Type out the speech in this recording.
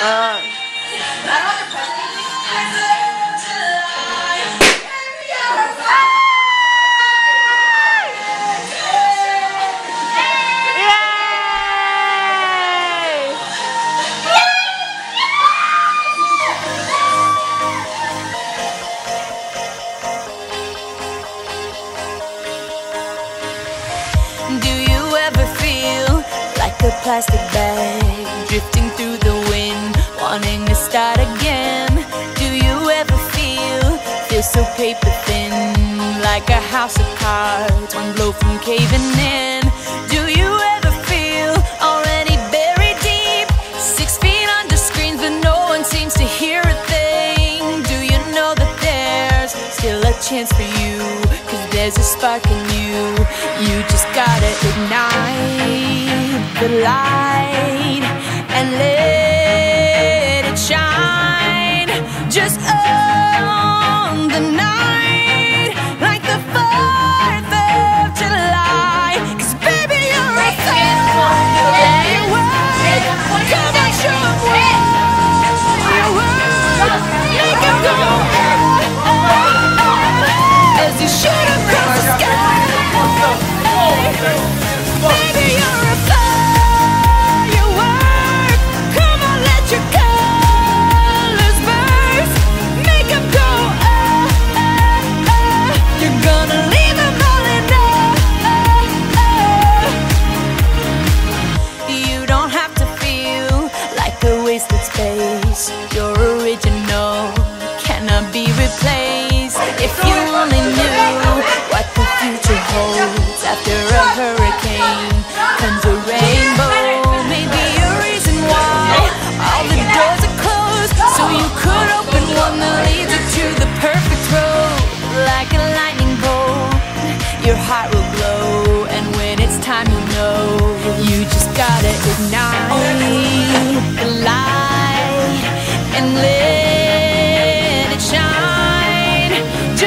Do you ever feel like a plastic bag drifting through feel so paper thin, like a house of cards, one blow from caving in? Do you ever feel already buried deep, six feet under screens, but no one seems to hear a thing? Do you know that there's still a chance for you? Cause there's a spark in you. You just gotta ignite the light place You're original, cannot be replaced. If you only knew what the future holds After a hurricane comes a rainbow Maybe a reason why all the doors are closed. So you could open one that leads you to the perfect road. Like a lightning bolt, your heart will glow. And when it's time you know, you just gotta ignite.